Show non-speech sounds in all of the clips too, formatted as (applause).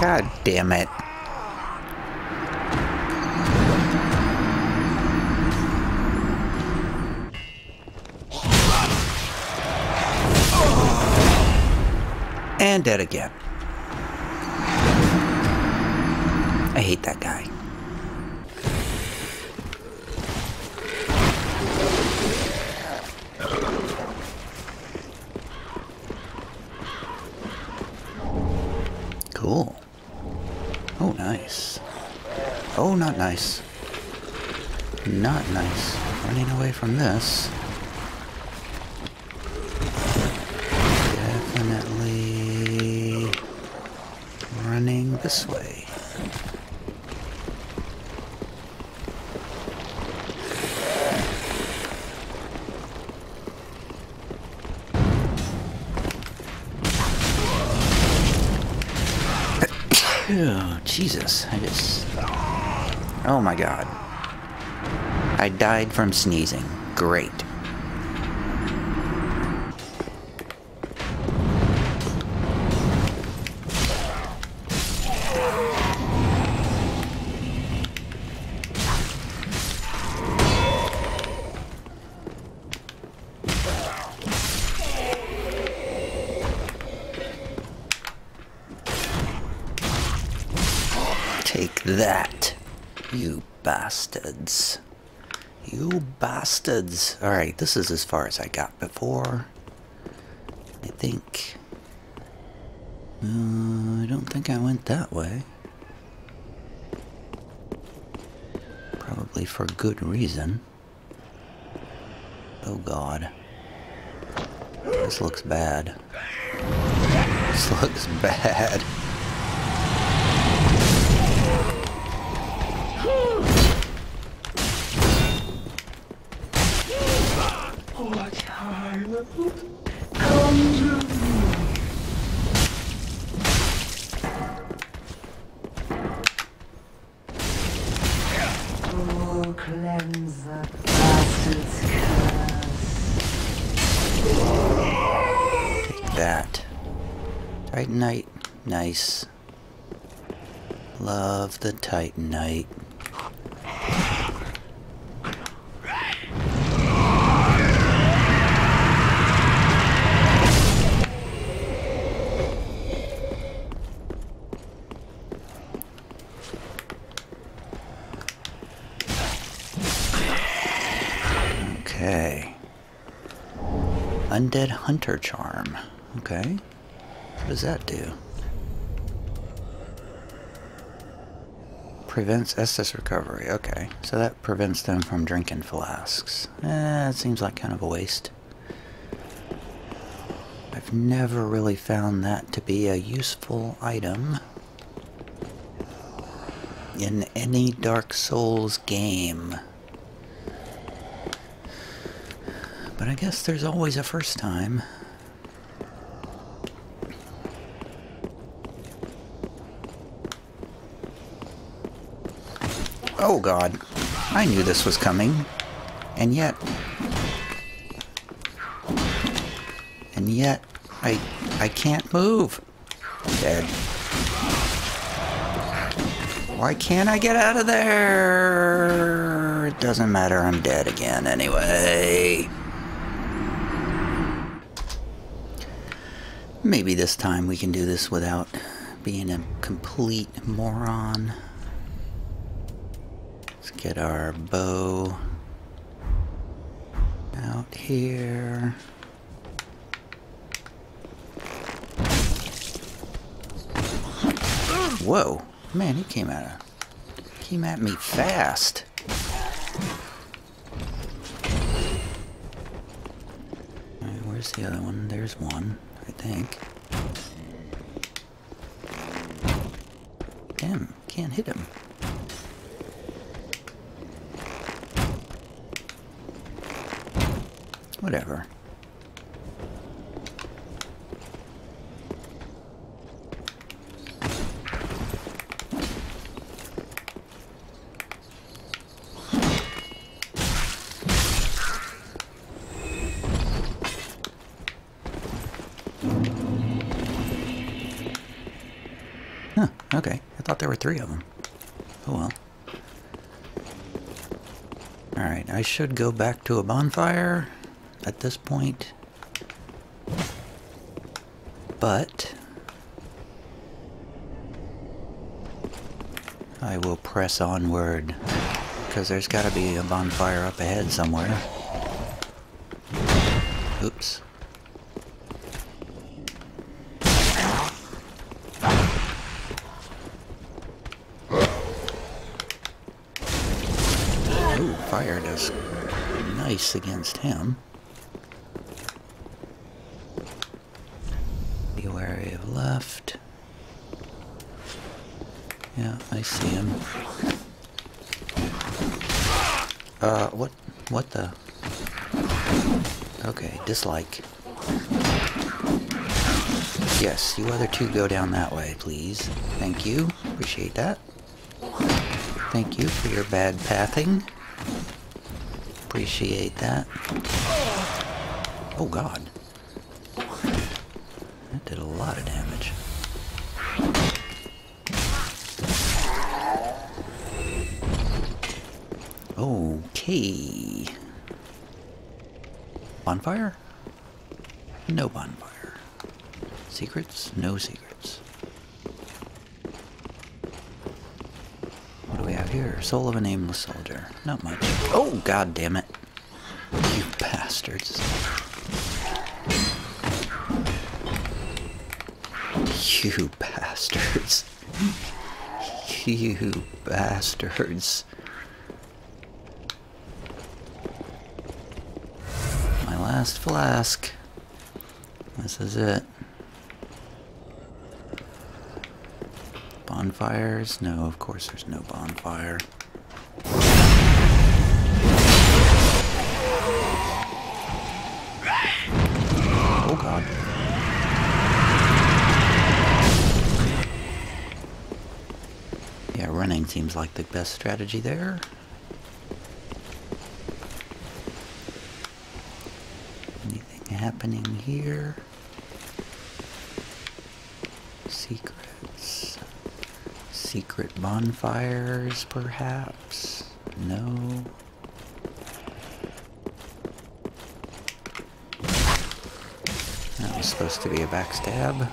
God damn it. And dead again. I hate that guy. Cool. Oh, nice. Oh, not nice. Not nice. Running away from this. Definitely running this way. (coughs) Oh, Jesus. I just... Oh my god. I died from sneezing. Great. That, you bastards. You bastards. Alright, this is as far as I got before. I think... Uh, I don't think I went that way. Probably for good reason. Oh god. This looks bad. This looks (laughs) bad. Titanite. Nice. Love the Titanite. Okay. Undead Hunter Charm. Okay. What does that do? Prevents Estus recovery. Okay. So that prevents them from drinking flasks. Eh, it seems like kind of a waste. I've never really found that to be a useful item in any Dark Souls game. But I guess there's always a first time. Oh god. I knew this was coming. And yet... And yet, I... I can't move. Dead. Why can't I get out of there? It doesn't matter, I'm dead again anyway. Maybe this time we can do this without being a complete moron. Let's get our bow out here. Whoa, man, he came at a, came at me fast. Alright, where's the other one? There's one, I think. Damn, can't hit him. Whatever. Okay. I thought there were three of them. Oh well. Alright, I should go back to a bonfire at this point. But... I will press onward. Because there's gotta be a bonfire up ahead somewhere. Nice against him. Be wary of left. Yeah, I see him. Uh, what, what the? Okay, dislike. Yes, you other two go down that way, please. Thank you. Appreciate that. Thank you for your bad pathing. Appreciate that. Oh god. That did a lot of damage. Okay. Bonfire? No bonfire. Secrets? No secrets. What do we have here? Soul of a nameless soldier. Not much. Oh, god damn it. You bastards. You bastards. You bastards. My last flask. This is it. Bonfires? No, of course there's no bonfire. Oh god. Yeah, running seems like the best strategy there. Anything happening here? Secrets. Secret bonfires, perhaps? No. That was supposed to be a backstab.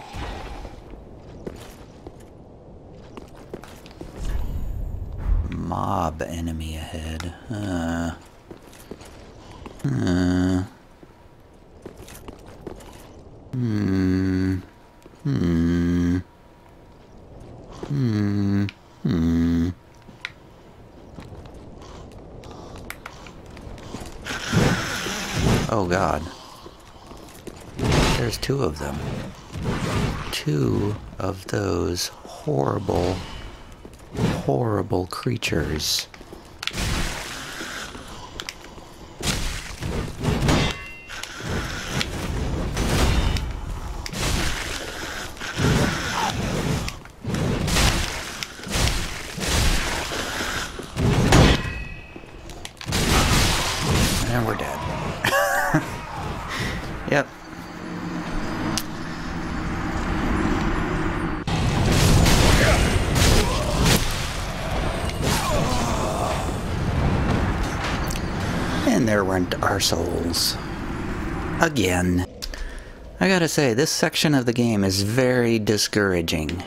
Mob enemy ahead. Uh. Uh. Hmm. Hmm. Hmm. Hmm. Oh god. There's two of them. Two of those horrible, horrible creatures. Went our souls. Again. I gotta say, this section of the game is very discouraging.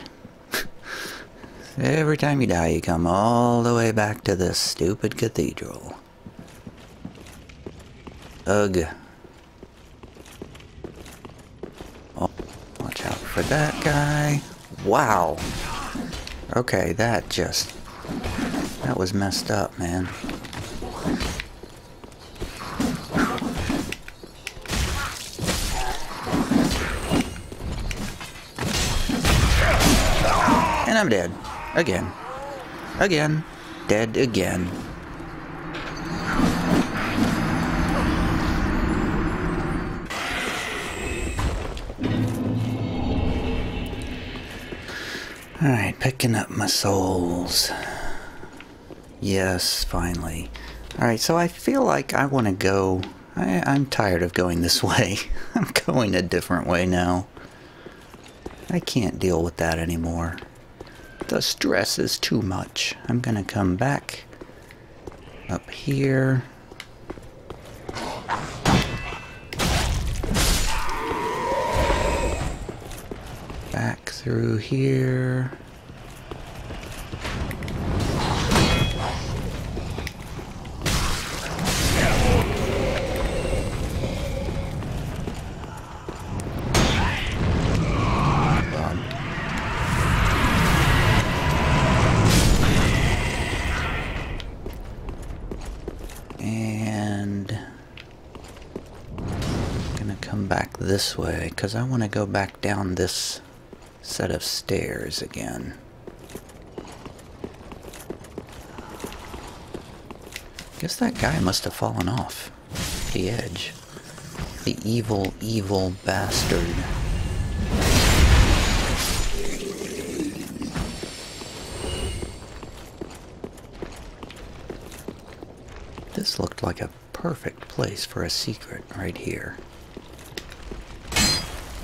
(laughs) Every time you die, you come all the way back to this stupid cathedral. Ugh. Oh, watch out for that guy. Wow. Okay, that just... That was messed up, man. I'm dead. Again. Again. Dead again. Alright, picking up my souls. Yes, finally. Alright, so I feel like I want to go... I, I'm tired of going this (laughs) way. I'm going a different way now. I can't deal with that anymore. The stress is too much. I'm gonna come back up here. Back through here. And I'm gonna come back this way because I want to go back down this set of stairs again. Guess that guy must have fallen off the edge. The evil, evil bastard. This like a perfect place for a secret right here.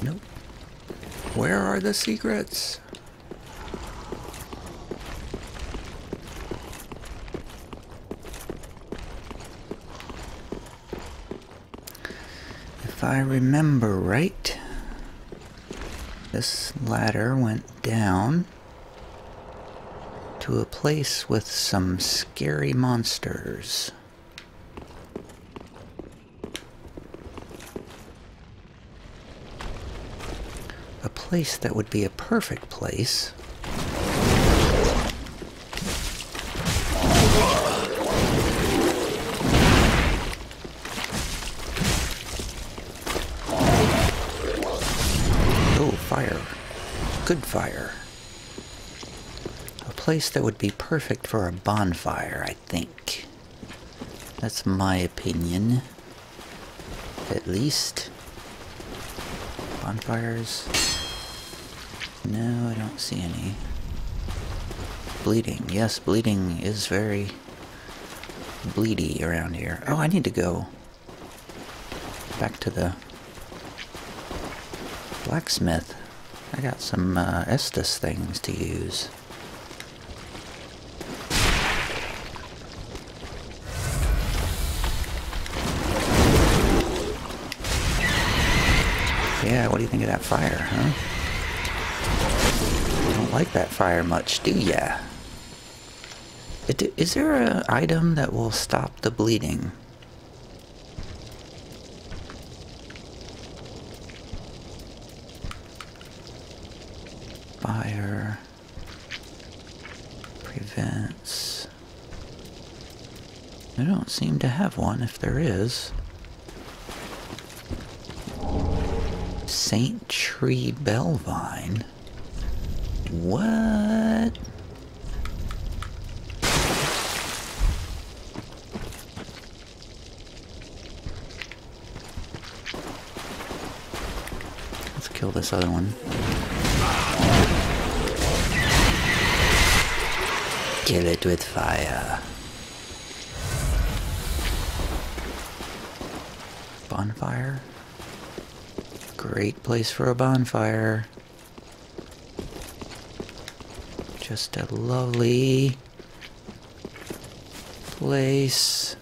Nope. Where are the secrets? If I remember right, this ladder went down to a place with some scary monsters. A place that would be a perfect place Oh, fire. Good fire. A place that would be perfect for a bonfire, I think. That's my opinion. At least. Bonfires? No, I don't see any. Bleeding. Yes, bleeding is very bleedy around here. Oh, I need to go back to the blacksmith. I got some uh, Estus things to use. Yeah, what do you think of that fire, huh? Like that fire much, do ya? Is there an item that will stop the bleeding? Fire prevents. I don't seem to have one if there is. Saint Tree Bellvine? What? Let's kill this other one. Kill it with fire. Bonfire? Great place for a bonfire. Just a lovely place.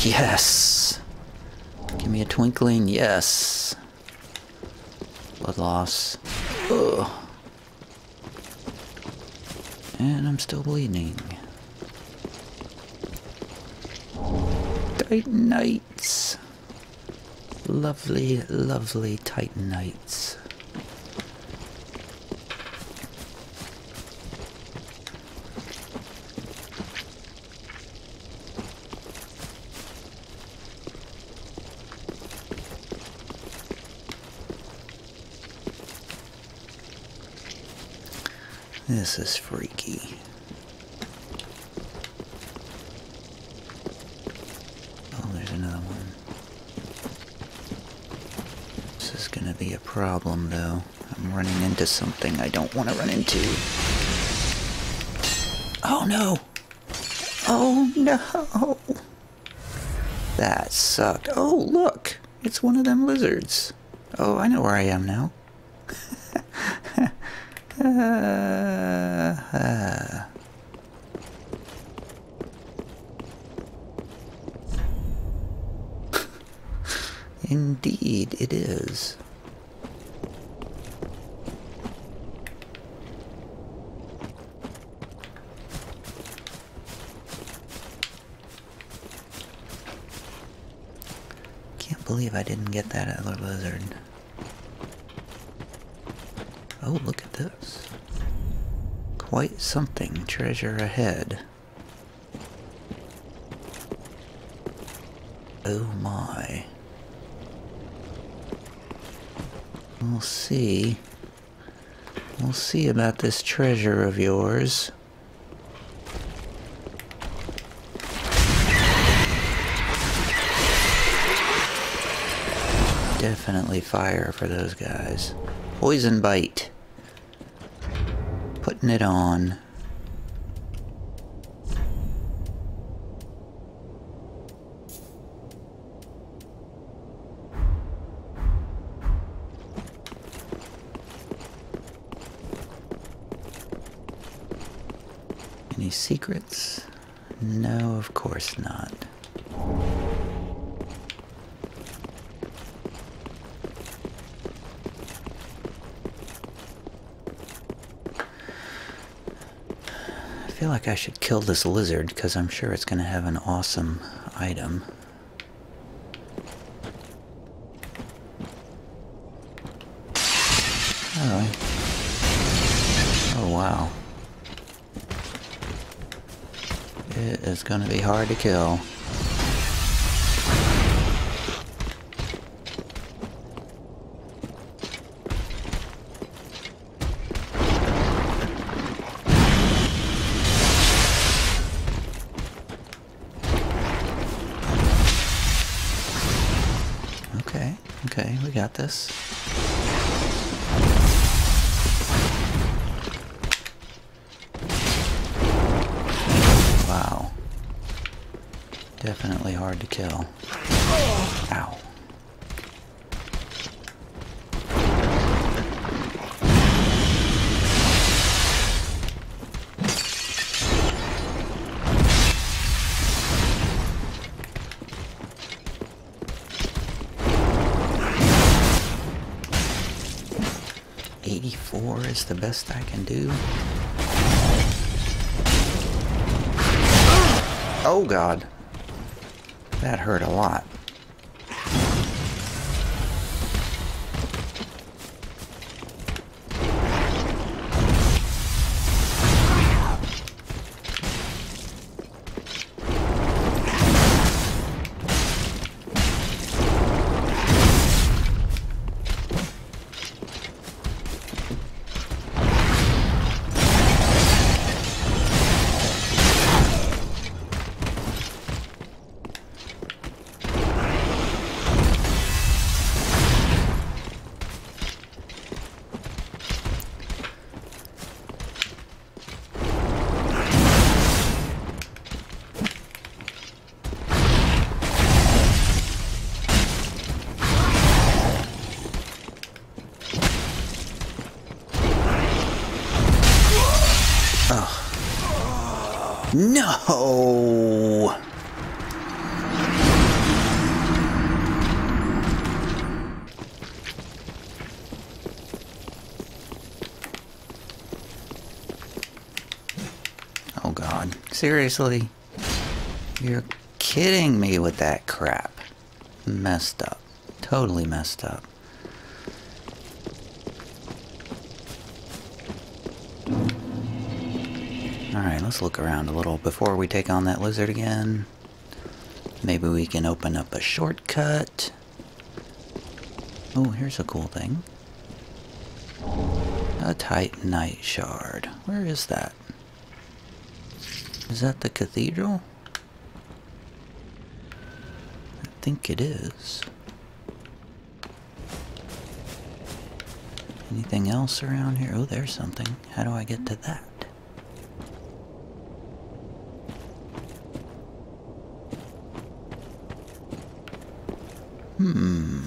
Yes! Give me a twinkling, yes. Blood loss. Ugh. And I'm still bleeding. Titanites. Lovely, lovely Titanites. This is freaky. Oh, there's another one. This is gonna be a problem, though. I'm running into something I don't want to run into. Oh no! Oh no! That sucked. Oh, look! It's one of them lizards. Oh, I know where I am now. uh, (laughs) uh. Indeed, it is. Believe I didn't get that other lizard. Oh, look at this. Quite something. Treasure ahead. Oh my. We'll see. We'll see about this treasure of yours. Definitely fire for those guys. Poison bite. Putting it on. Any secrets? No, of course not. Feel like I should kill this lizard because I'm sure it's going to have an awesome item. Oh. Oh, wow. It is going to be hard to kill. Got this. Wow. Definitely hard to kill. 84 is the best I can do. Oh god. That hurt a lot. No! Oh god. Seriously? You're kidding me with that crap. Messed up. Totally messed up. Alright, let's look around a little before we take on that lizard again. Maybe we can open up a shortcut. Oh, here's a cool thing. A tight Titanite shard. Where is that? Is that the cathedral? I think it is. Anything else around here? Oh, there's something. How do I get to that? Hmm.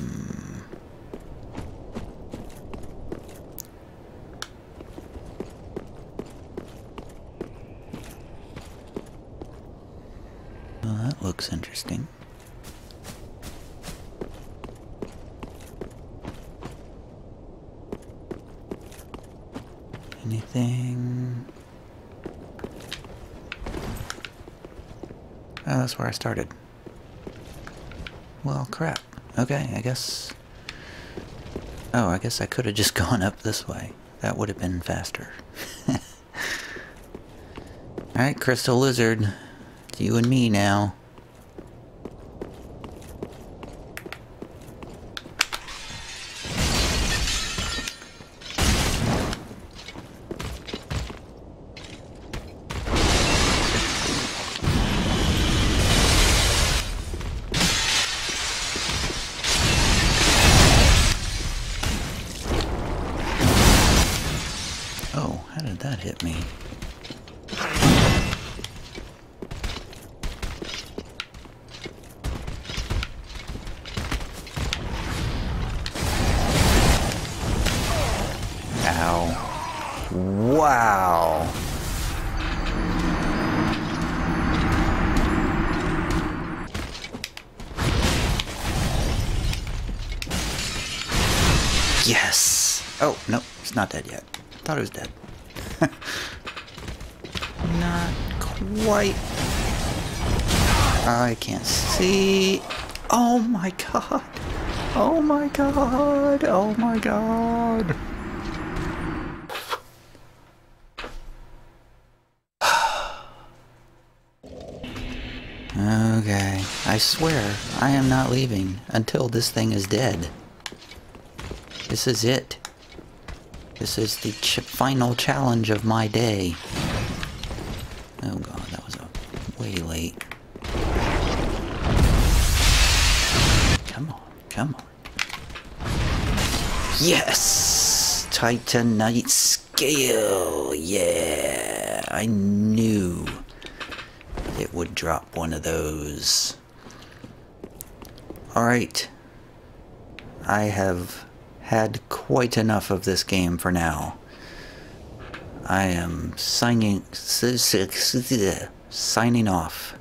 Well, that looks interesting. Anything? Oh, that's where I started. Well, crap. Okay, I guess... Oh, I guess I could have just (laughs) gone up this way. That would have been faster. (laughs) Alright, Crystal Lizard. It's you and me now. Ow. Wow. Yes. Oh, no, it's not dead yet. I Thought it was dead. (laughs) not quite. I can't see. Oh my god. Oh my god. Oh my god. Okay, I swear I am not leaving until this thing is dead. This is it. This is the ch final challenge of my day. Oh god, that was a way late. Come on, come on. Yes! Titanite scale! Yeah! I knew it would drop one of those. Alright. I have had quite enough of this game for now. I am signing signing off.